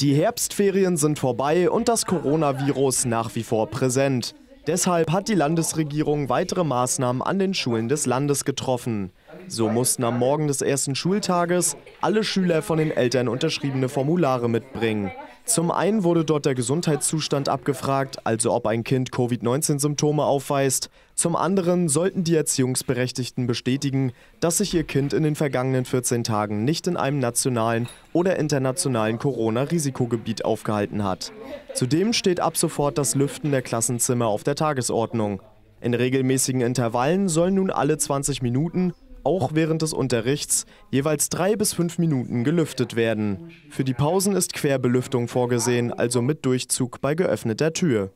Die Herbstferien sind vorbei und das Coronavirus nach wie vor präsent. Deshalb hat die Landesregierung weitere Maßnahmen an den Schulen des Landes getroffen. So mussten am Morgen des ersten Schultages alle Schüler von den Eltern unterschriebene Formulare mitbringen. Zum einen wurde dort der Gesundheitszustand abgefragt, also ob ein Kind Covid-19-Symptome aufweist. Zum anderen sollten die Erziehungsberechtigten bestätigen, dass sich ihr Kind in den vergangenen 14 Tagen nicht in einem nationalen oder internationalen Corona-Risikogebiet aufgehalten hat. Zudem steht ab sofort das Lüften der Klassenzimmer auf der Tagesordnung. In regelmäßigen Intervallen sollen nun alle 20 Minuten auch während des Unterrichts jeweils drei bis fünf Minuten gelüftet werden. Für die Pausen ist Querbelüftung vorgesehen, also mit Durchzug bei geöffneter Tür.